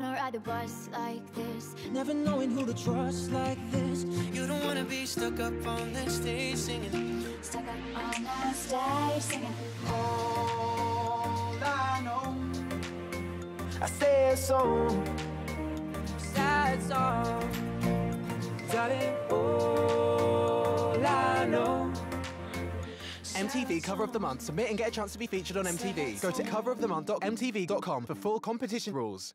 wanna ride the bus like this. Never knowing who to trust like this. You don't wanna be stuck up on that stage singing. Stuck up on that stage singing. All I know, I say a song, sad song, darling. All I know. MTV Cover of the Month. Submit and get a chance to be featured on MTV. Go to coverofthemonth.mtv.com for full competition rules.